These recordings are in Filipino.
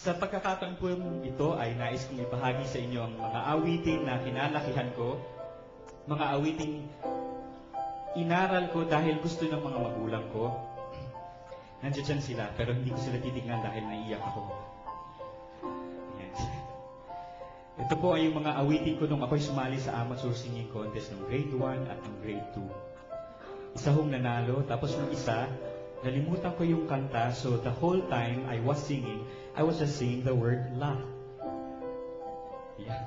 Sa pagkakataon po ito ay nais kong ibahagi sa inyo ang mga awitin na kinalakihan ko, mga awiting inaral ko dahil gusto ng mga magulang ko. Nandiyan sila, pero hindi ko sila titignan dahil naiyak ako. Ito po ay yung mga awitin ko nung ako'y sumali sa Amateur Singing Contest ng grade 1 at ng grade 2. Isa hong nanalo, tapos yung isa, nalimutan ko yung kanta, so the whole time I was singing, I was just singing the word la. Yan.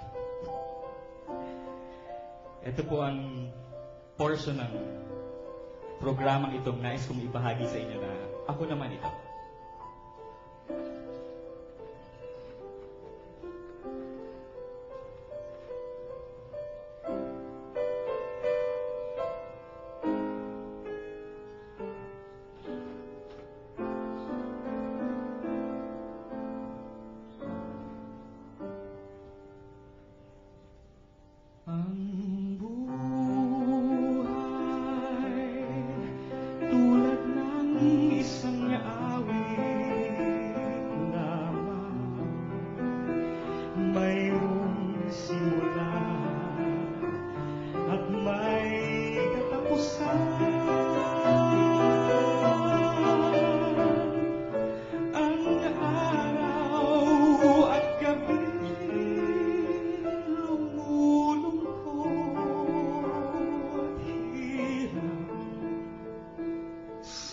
Ito po ang portion ng programang itong nais kong ibahagi sa inyo na ako naman ito.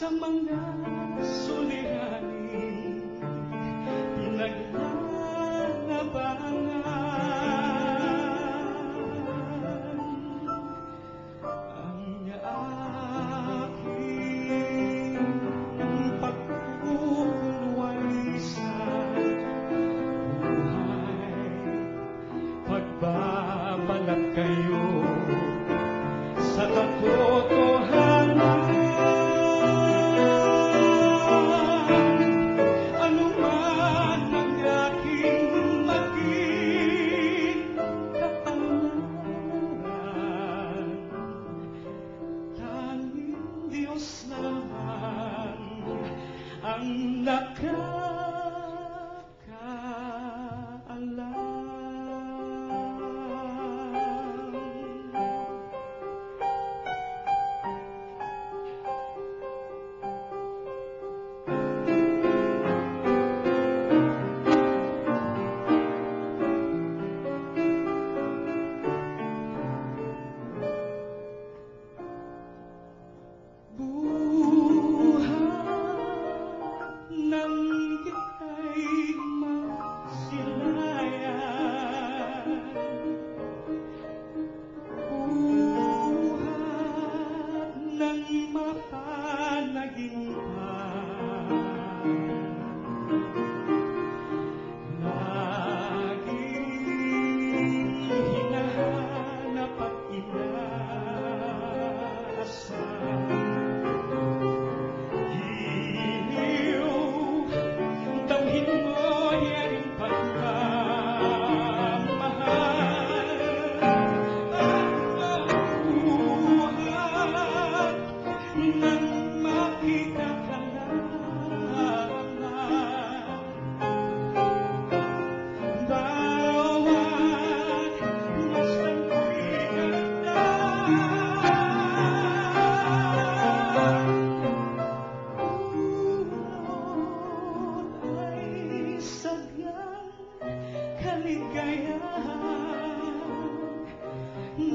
Sa mga suliranin pinaglalabangan ang aking pagkukulway sa buhay pagbabalat kayo sa katotohanan.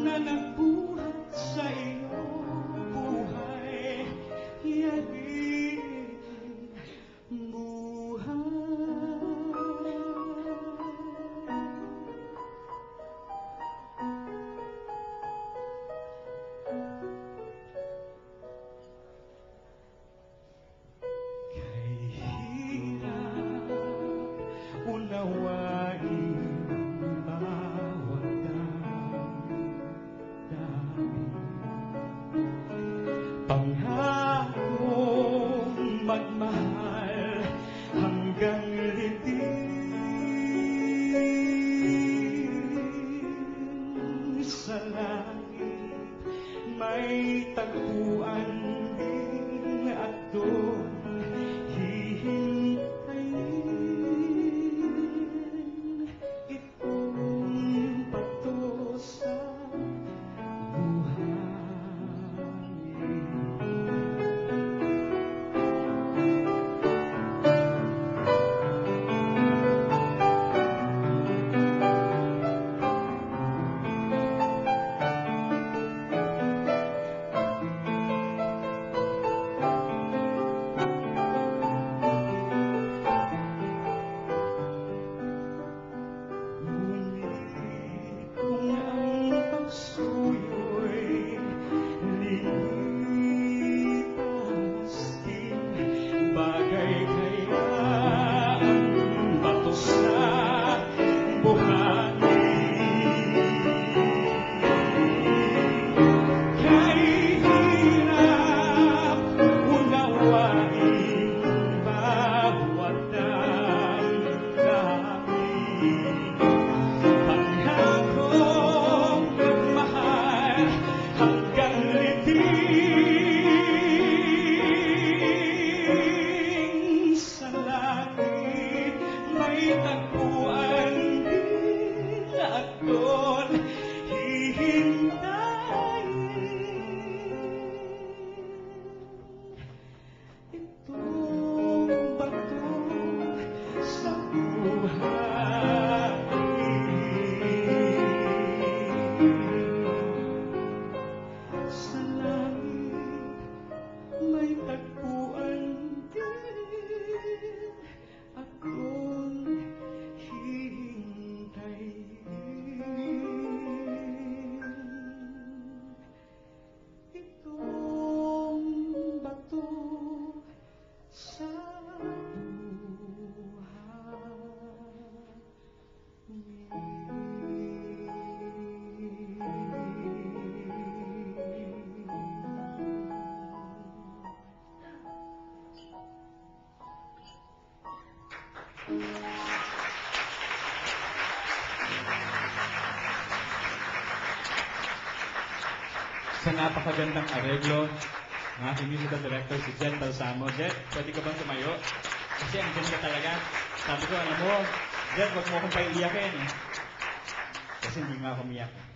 Na nagbuhat sa iyong napakagandang areglo ng aking musical director, si Jet Balsamo. Jet, pwede ka bang tumayo? Kasi ang ganda talaga. Sabi ko, alam mo, Jet, wag mo akong paiiyakin. Eh. Kasi hindi nga ako umiyak.